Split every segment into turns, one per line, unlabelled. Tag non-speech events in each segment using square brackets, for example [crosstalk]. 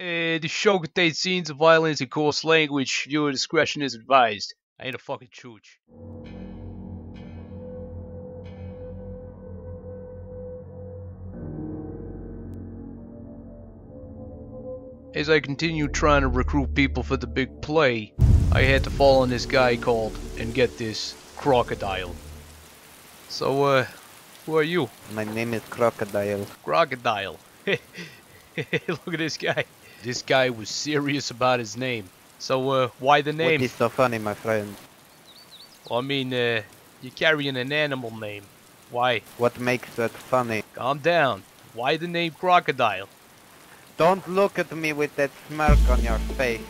Uh, the show contains scenes of violence and coarse language. Viewer discretion is advised. I ain't a fucking chooch. As I continued trying to recruit people for the big play, I had to fall on this guy called, and get this, Crocodile. So, uh, who are you?
My name is Crocodile.
Crocodile. [laughs] Look at this guy. This guy was serious about his name. So, uh, why the name?
What is so funny, my friend?
Well, I mean, uh, you're carrying an animal name. Why?
What makes that funny?
Calm down. Why the name Crocodile?
Don't look at me with that smirk on your face.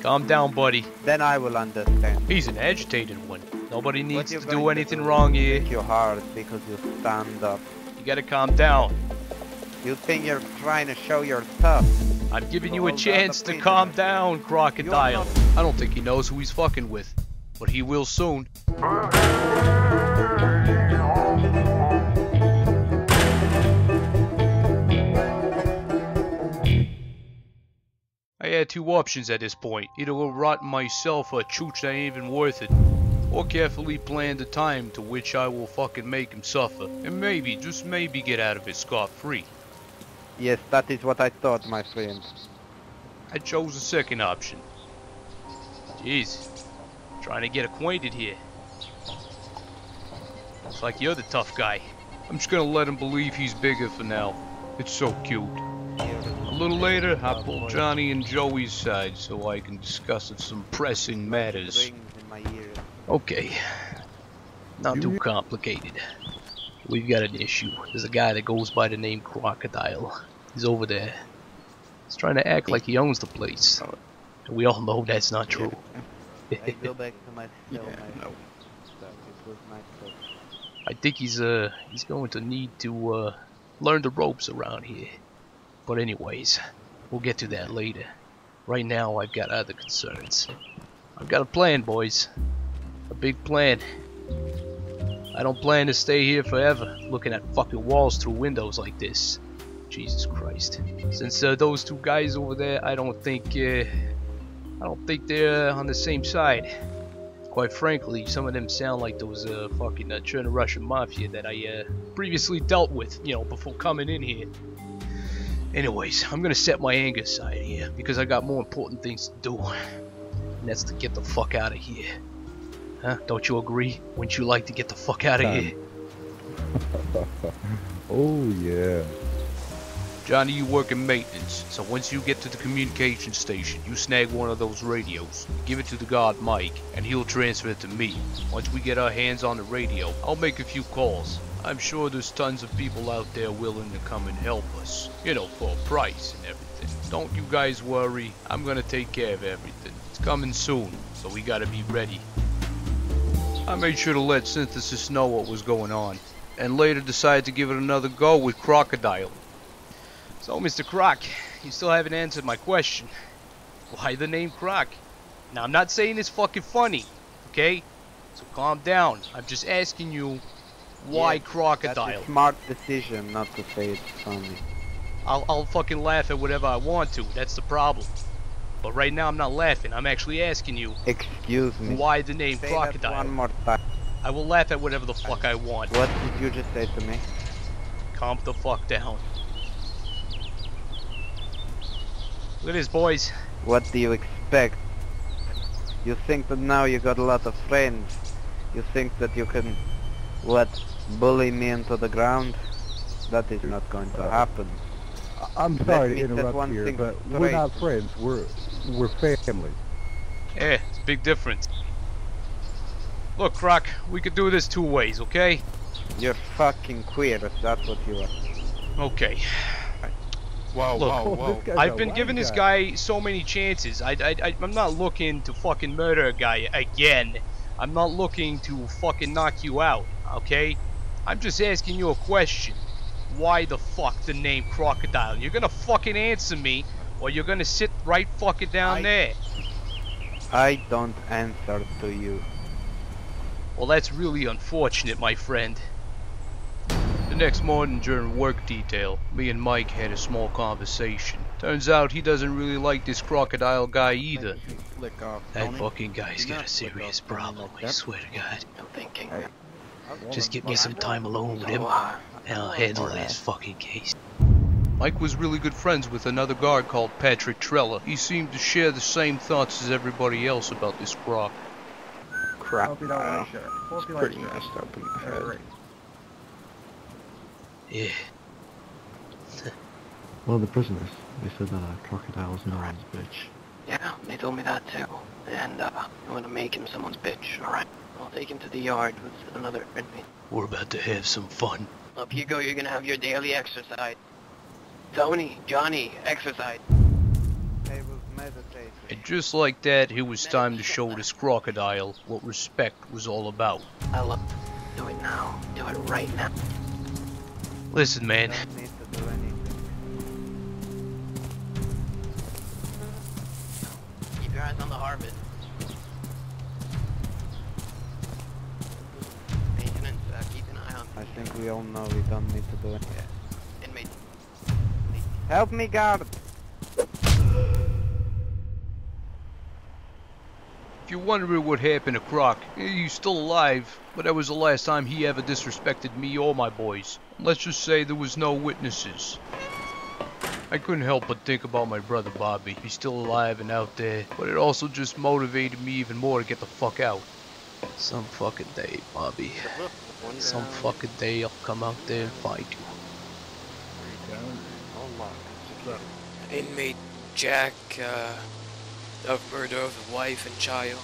Calm down, buddy.
Then I will understand.
He's an agitated one. Nobody needs to do anything
do?
wrong here.
Break your heart because you stand up.
You gotta calm down.
You think you're trying to show you're tough.
I'm giving you a chance to calm down, Crocodile. I don't think he knows who he's fucking with. But he will soon. I had two options at this point. Either go rot myself or chooch that ain't even worth it. Or carefully plan the time to which I will fucking make him suffer. And maybe, just maybe get out of it scot-free.
Yes, that is what I thought, my friend.
I chose the second option. Jeez. Trying to get acquainted here. Looks like you're the tough guy. I'm just gonna let him believe he's bigger for now. It's so cute. A little later, I pull Johnny and Joey's side so I can discuss some pressing matters.
Rings in my ears.
Okay. Not too complicated. We've got an issue. There's a guy that goes by the name Crocodile. He's over there. He's trying to act like he owns the place. And we all know that's not true.
I go back to my [laughs] cell,
Yeah,
my
no.
stuff. It was my stuff.
I think he's uh he's going to need to uh learn the ropes around here. But anyways, we'll get to that later. Right now I've got other concerns. I've got a plan, boys. A big plan. I don't plan to stay here forever, looking at fucking walls through windows like this. Jesus Christ. Since uh, those two guys over there, I don't think uh, I don't think they're on the same side. Quite frankly, some of them sound like those uh, fucking uh, Chernarussian mafia that I uh, previously dealt with, you know, before coming in here. Anyways, I'm gonna set my anger aside here because I got more important things to do, and that's to get the fuck out of here. Huh? Don't you agree? Wouldn't you like to get the fuck out of here? [laughs]
Oh yeah.
Johnny, you work in maintenance, so once you get to the communication station, you snag one of those radios, give it to the guard Mike, and he'll transfer it to me. Once we get our hands on the radio, I'll make a few calls. I'm sure there's tons of people out there willing to come and help us, you know, for a price and everything. Don't you guys worry, I'm gonna take care of everything. It's coming soon, so we gotta be ready. I made sure to let Synthesis know what was going on, and later decided to give it another go with Crocodile. So, Mr. Croc, you still haven't answered my question. Why the name Croc? Now, I'm not saying it's fucking funny, okay? So calm down. I'm just asking you, why
Yes, That's a smart decision not to say it's funny.
I'll, I'll fucking laugh at whatever I want to. That's the problem. But right now, I'm not laughing. I'm actually asking you,
Excuse me.
why the name
Say that one more time.
I will laugh at whatever the fuck I want.
What did you just say to me?
Calm the fuck down. Look at this, boys.
What do you expect? You think that now you got a lot of friends. You think that you can, what, bully me into the ground? That is not going to happen.
I- I'm sorry to interrupt
one
here,
thing
but we're not friends. We're we're family.
Yeah, it's a big difference. Look, Croc, we could do this two ways, okay?
You're fucking queer if that's what you are.
Okay.
Whoa,
Look,
whoa, [laughs] whoa.
I've been
white
giving this
guy.
guy so many chances. I, I, I, I'm not looking to fucking murder a guy again. I'm not looking to fucking knock you out, okay? I'm just asking you a question. Why the fuck the name Crocodile? You're gonna fucking answer me, or you're gonna sit right fucking down
I-
there.
I don't answer to you.
Well, that's really unfortunate, my friend. The next morning during work detail, me and Mike had a small conversation. Turns out he doesn't really like this crocodile guy either.
Lick off.
That fucking guy's got a serious problem, I swear to God.
I'm thinking.
Hey.
Just give me some time alone with him,
uh,
and I'll handle his fucking case. Mike was really good friends with another guard called Patrick Trella. He seemed to share the same thoughts as everybody else about this croc.
Crap.
Wow.
It's pretty messed up in the head.
Yeah, [laughs]
One of the prisoners, they said that a crocodile's no one's bitch.
Yeah, they told me that too. And uh, I'm gonna make him someone's bitch. All right. I'll take him to the yard with another inmate.
we're about to have some fun.
Up you go. You're gonna have your daily exercise. Tony, Johnny, exercise.
They was meditating.
And just like that, it was time to show this crocodile what respect was all about.
I love. Do it now. Do it right now.
Listen, man,
Don't need to do anything.
Keep your eyes on the harvest. Maintenance. Uh, keep an eye on
I think we all know we don't need to do it.
inmates.
Help me, guard!
if you're wondering what happened to Croc, eh, he's still alive, but that was the last time he ever disrespected me or my boys. Let's just say there was no witnesses. I couldn't help but think about my brother Bobby. He's still alive and out there, but it also just motivated me even more to get the fuck out. Some fucking day, Bobby. Some fucking day I'll come out there and find you.
Inmate Jack, uh, of murder of a wife and child.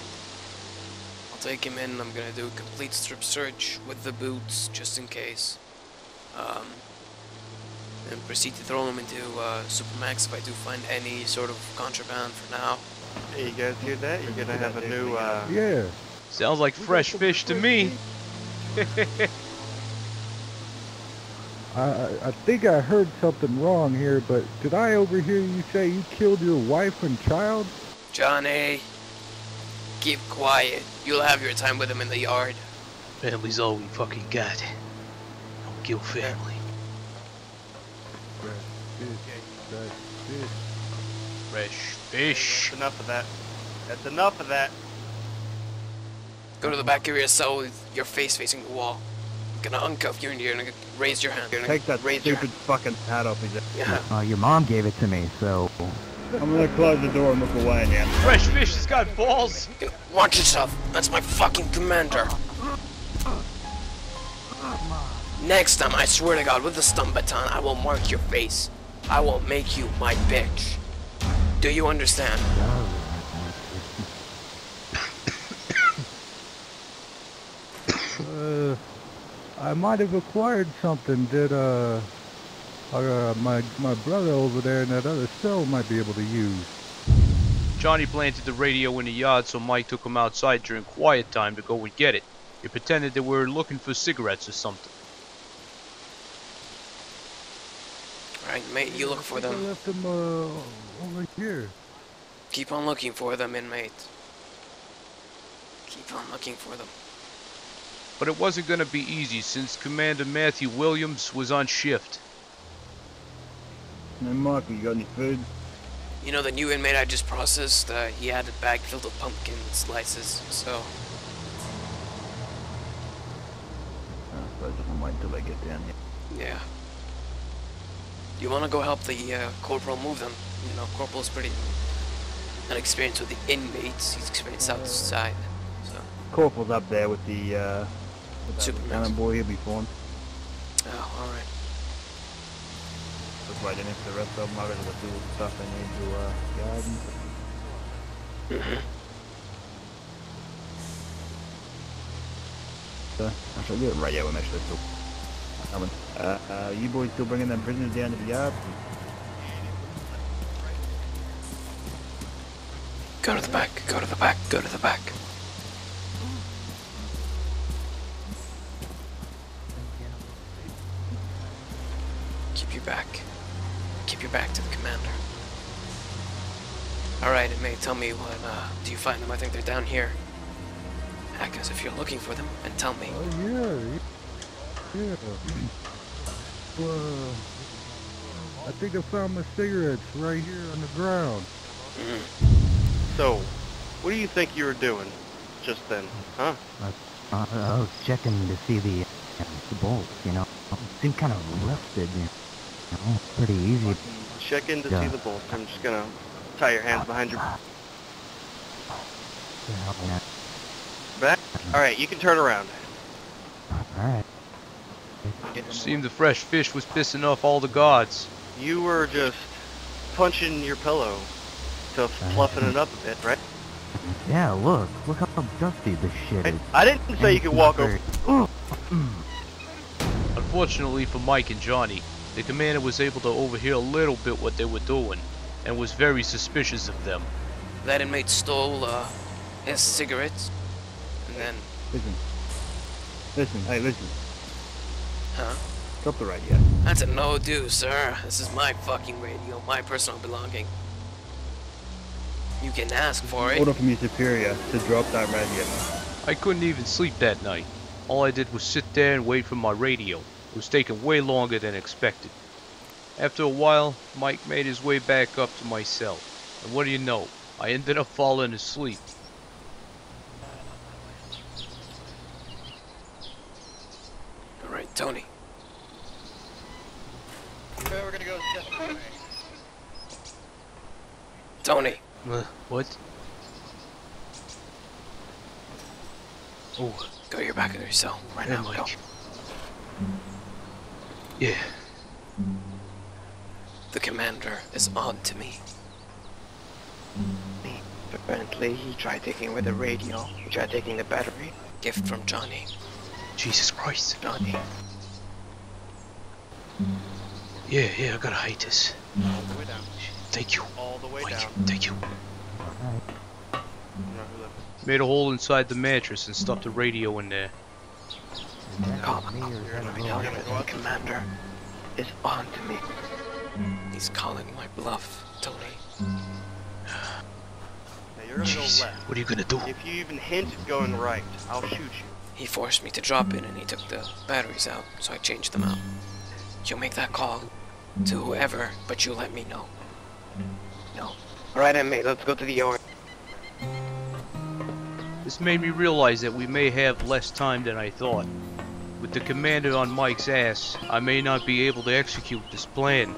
I'll take him in. I'm gonna do a complete strip search with the boots, just in case. Um, and proceed to throw him into uh, Supermax if I do find any sort of contraband for now.
Hey, you guys hear that? You're gonna have a new, uh...
Yeah.
Sounds like fresh fish to me.
I, [laughs] I I think I heard something wrong here, but did I overhear you say you killed your wife and child?
Johnny, keep quiet. You'll have your time with him in the yard.
Family's all we fucking got. Don't kill family. Fresh fish.
That's enough of that. That's enough of that.
Go to the back of your cell with your face facing the wall. I'm gonna uncuff you and you're gonna raise your hand. You're gonna
Take that
raise your
stupid fucking hat off his
Yeah.
Uh, your mom gave it to me, so
I'm gonna close the door and look away now.
Fresh fish has got balls.
Watch yourself. That's my fucking commander. Next time, I swear to God, with the stun baton, I will mark your face. I will make you my bitch. Do you understand?
I might have acquired something that uh, uh, my my brother over there in that other cell might be able to use.
Johnny planted the radio in the yard, so Mike took him outside during quiet time to go and get it. He pretended they were looking for cigarettes or something.
Alright, mate, you look for them.
I
them.
left them uh, over here.
Keep on looking for them, inmate. Keep on looking for them.
But it wasn't going to be easy since Commander Matthew Williams was on shift.
Hey, Michael, you got any food?
You know the new inmate I just processed? Uh, he had a bag filled with pumpkin slices, so...
I suppose I can wait till they get down here.
Yeah. You want to go help the uh, corporal move them? You know, corporal's pretty unexperienced with the inmates. He's experienced outside. So,
Corporal's up there with the, uh... With that
Superman.
lieutenant boy, he'll be fine.
oh, all right.
Just waiting for the rest of them. I gotta do stuff I need to, uh, guard and... Uh, I shall get radio him actually, so... Coming. Uh, uh, you boys still bringing them prisoners down to the yard?
Go to the back. Go to the back. Go to the back. Keep your back. Keep your back to the commander. Alright, inmate, tell me what, uh, do you find them? I think they're down here. Act as if you're looking for them, and tell me.
Oh yeah, yeah. yeah. [clears throat] Uh, I think I found my cigarettes right here on the ground.
So, what do you think you were doing just then, huh?
Uh, I was checking to see the, uh, the bolts, you know. It seemed kind of rusted, you know. Oh, pretty easy.
Check in to see the bolts. I'm just gonna tie your hands behind your
Yeah,
back. Alright, you can turn around.
Alright.
It seemed the fresh fish was pissing off all the gods.
You were just punching your pillow to fluffing it up a bit, right?
Yeah, look. Look how dusty this shit is.
I didn't say you could walk over.
over.
Unfortunately for Mike and Johnny, the commander was able to overhear a little bit what they were doing, and was very suspicious of them.
That inmate stole uh, his cigarettes, and then,
Listen. Listen, hey, listen.
huh?
Drop the radio.
That's a no-do, sir. This is my fucking radio, my personal belonging. You can ask for it.
Order from your superior to drop that radio.
I couldn't even sleep that night. All I did was sit there and wait for my radio. It was taking way longer than expected. After a while, Mike made his way back up to my cell. And what do you know? I ended up falling asleep.
All right, Tony.
We're gonna go
Tony.
Uh, what? Oh,
Go to your back of your cell right
yeah,
now. Go.
Mike. Yeah,
The commander is odd to me.
Apparently, he tried taking away the radio. He tried taking the battery.
Gift from Johnny.
Jesus Christ.
Johnny.
Yeah, yeah, I gotta hide this.
all the way down.
Thank you,
All the way
Mike.
down.
Thank you.
You know who left
Made a hole inside the mattress and stuffed the radio in there.
Calm. You're gonna be telling me commander is on to me.
He's calling my bluff, Tony.
Now you're gonna
Jeez,
go left.
what are you gonna do?
If you even hint at going right, I'll shoot you.
He forced me to drop in and he took the batteries out, so I changed them out. You'll make that call to whoever, but you let me know.
No. Alright, inmate, let's go to the yard.
This made me realize that we may have less time than I thought. With the commander on Mike's ass, I may not be able to execute this plan.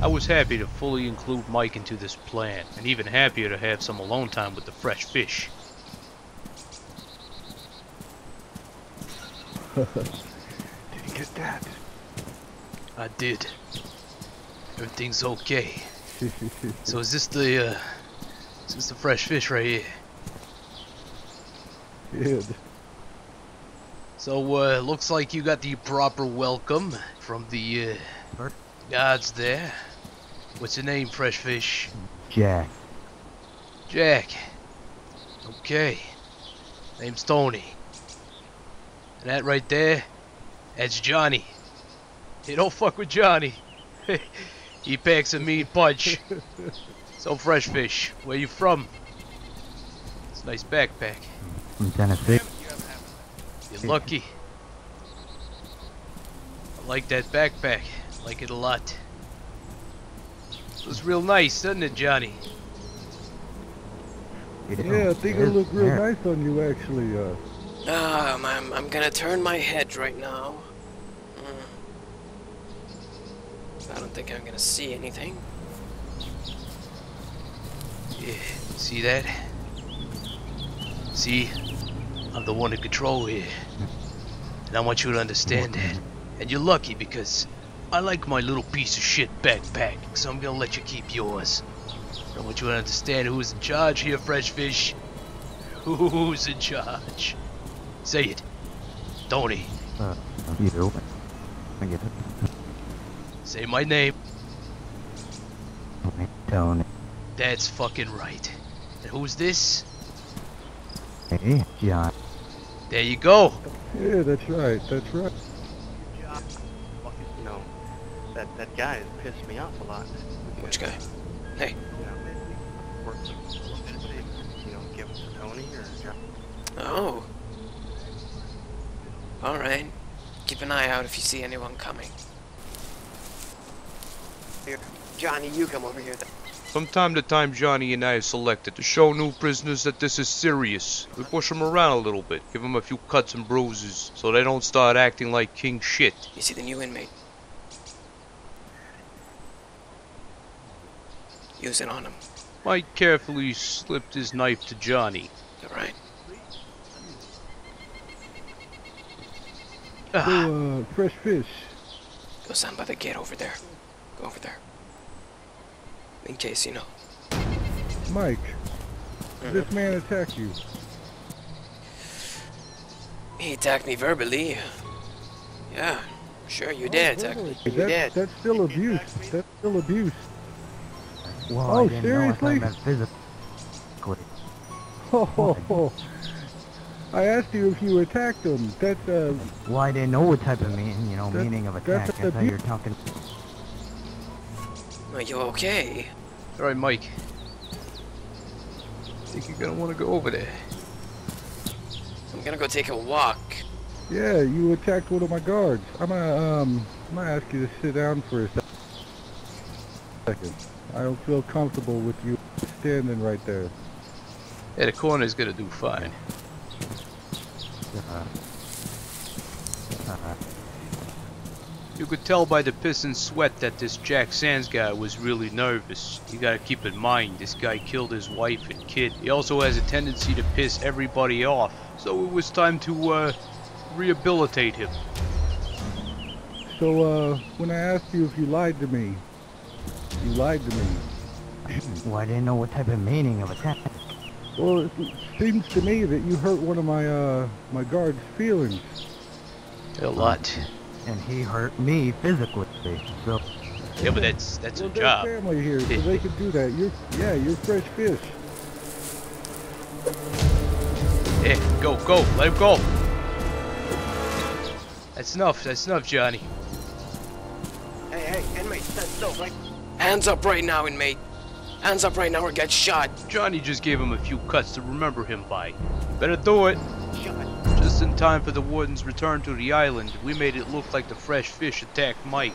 I was happy to fully include Mike into this plan, and even happier to have some alone time with the fresh fish.
Did you get that?
I did. Everything's okay. [laughs] So is this the, uh, is this the fresh fish right here?
yeah.
So, uh, looks like you got the proper welcome from the, uh, guards there. What's your name, fresh fish?
Jack.
Jack. Okay. Name's Tony. And that right there, that's Johnny. Hey, don't fuck with Johnny. [laughs] he packs a mean punch. [laughs] so, fresh fish, where you from? It's a nice backpack.
From Tennessee.
You're lucky. I like that backpack. I like it a lot. It was real nice, doesn't it, Johnny?
Yeah, I think it looked real nice on you actually. Uh,
Um, I'm, I'm gonna turn my head right now. Mm. I don't think I'm gonna see anything.
Yeah, see that? See? I'm the one in control here. And I want you to understand that. And you're lucky because I like my little piece of shit backpack, so I'm gonna let you keep yours. I want you to understand who's in charge here, Fresh Fish. [laughs] Who's in charge? Say it. Tony,
Uh, you. I get it.
say my name.
Tony.
That's fucking right. And who's this?
Hey, John.
There you go.
Yeah, that's right. That's right.
You know, that that guy has pissed me off a lot.
Which guy?
You know, work you know, give him to Tony or John.
Oh. Alright. Keep an eye out if you see anyone coming.
Here, Johnny, you come over here.
From time to time, Johnny and I have selected to show new prisoners that this is serious. We push them around a little bit, give them a few cuts and bruises, so they don't start acting like king shit.
You see the new inmate? Use it on him.
Mike carefully slipped his knife to Johnny.
Alright.
Ah,
uh, fresh fish.
Go stand by the gate over there. Go over there. In case you know.
Mike, this man attacked you.
He attacked me verbally. Yeah, sure you did attack me.
That,
did.
That's still abuse. That's still abuse.
Well,
Oh,
I didn't know if I
seriously?
meant physically.
Ho, ho, ho. I asked you if you attacked him. That's, uh,
Well, I didn't know what type of mean, you know,
That-
meaning of
that's
attack. I thought you were talking.
Are you okay?
Alright, Mike. I Think you're gonna wanna go over there?
I'm gonna go take a walk.
yeah, you attacked one of my guards. I'm gonna, um, I'm gonna ask you to sit down for a sec- second. I don't feel comfortable with you standing right there.
Yeah, the corner's gonna do fine. You could tell by the piss and sweat that this Jack Sands guy was really nervous. You gotta keep in mind, this guy killed his wife and kid. He also has a tendency to piss everybody off. So it was time to, uh, rehabilitate him.
So, uh, when I asked you if you lied to me, you lied to me.
well, I didn't know what type of meaning of attack.
Well, it seems to me that you hurt one of my, uh, my guard's feelings.
A lot.
And he hurt me physically. So,
Yeah, but that's, that's a
Well, there's
job.
family here, so they could do that. You're, yeah, you're fresh fish.
Yeah, go, go, let him go. That's enough, that's enough, Johnny.
Hey, hey, inmate, that's still, right?
Hands up right now, inmate. Hands up right now or get shot.
Johnny just gave him a few cuts to remember him by. Better do it.
Shut.
Just in time for the warden's return to the island, we made it look like the fresh fish attacked Mike.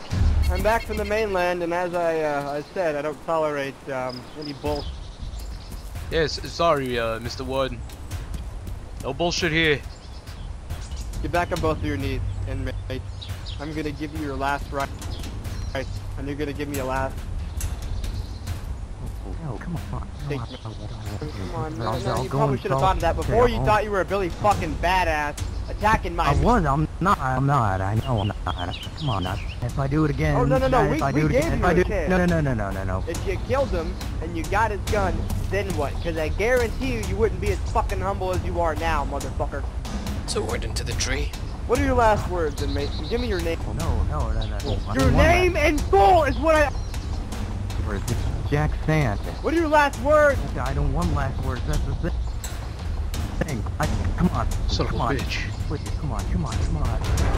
I'm back from the mainland, and as I, uh, I said, I don't tolerate um, any bull.
Yes, sorry, uh, Mr. Warden. No bullshit here.
Get back on both of your knees, inmate. I'm gonna give you your last right, right, and you're gonna give me a last.
Oh, come on.
Take
Come on.
Come on,
I'll-
man. No,
I'll
you probably should have
talk
thought of that before. You thought you were a Billy fucking badass attacking my.
I was. I'm not. I'm not. I know I'm not. Come on, now. If I do it again.
Oh, no, no, no,
If
we-
I
we
do it
gave
again,
you
if I
a
do,
chance.
No, no, no, no, no, no, no.
If you killed him and you got his gun, then what? Because I guarantee you, you wouldn't be as fucking humble as you are now, motherfucker.
So word into the tree.
What are your last words, inmate? Give me your name.
No, no, no, no. no. I
Your name and full is what I.
last words. It's Jack Sand.
What are your last words?
I don't want last words. That's the thing. I, come on.
Son of
come
a
on.
bitch.
Please, come on, come on, come on.